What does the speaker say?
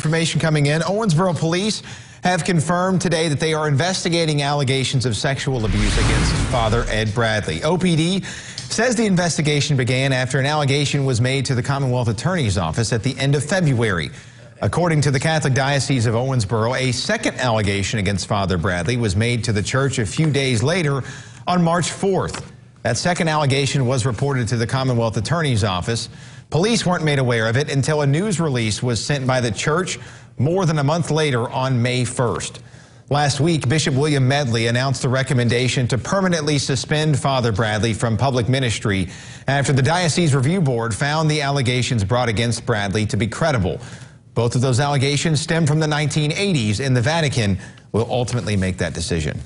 Information coming in. Owensboro police have confirmed today that they are investigating allegations of sexual abuse against father Ed Bradley. OPD says the investigation began after an allegation was made to the Commonwealth Attorney's Office at the end of February. According to the Catholic Diocese of Owensboro, a second allegation against Father Bradley was made to the church a few days later on March 4th. That second allegation was reported to the Commonwealth Attorney's Office. Police weren't made aware of it until a news release was sent by the church more than a month later on May 1st. Last week, Bishop William Medley announced a recommendation to permanently suspend Father Bradley from public ministry after the Diocese Review Board found the allegations brought against Bradley to be credible. Both of those allegations stem from the 1980s, and the Vatican will ultimately make that decision.